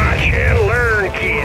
Watch and learn, kid.